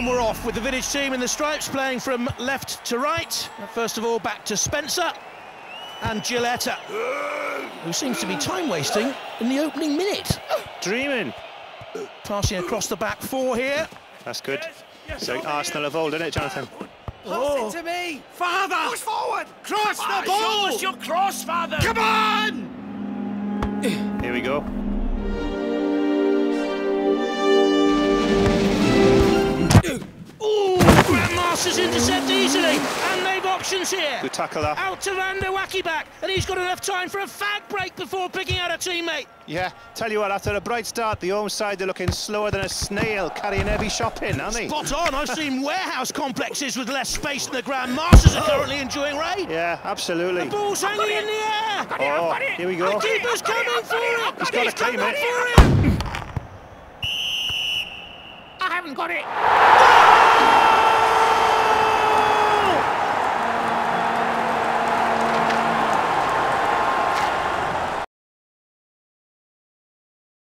And we're off with the village team in the stripes playing from left to right. First of all, back to Spencer and Gilletta, who seems to be time wasting in the opening minute. Dreaming. Passing across the back four here. That's good. It's like Arsenal of old, isn't it, Jonathan? Pass it oh. to me! Father! Push forward! Cross the Show ball! us your cross, father! Come on! Here we go. Grand Masters intercept easily, and they've options here. Good tackle that. Out to Rando back, and he's got enough time for a fag break before picking out a teammate. Yeah, tell you what, after a bright start, the home side, they're looking slower than a snail, carrying heavy shopping, aren't they? Spot on. I've seen warehouse complexes with less space than the Grand Masters are currently enjoying rain. Yeah, absolutely. The ball's hanging in the air. Oh, here we go. The keeper's coming for it. He's got to claim it. for it. I haven't got it!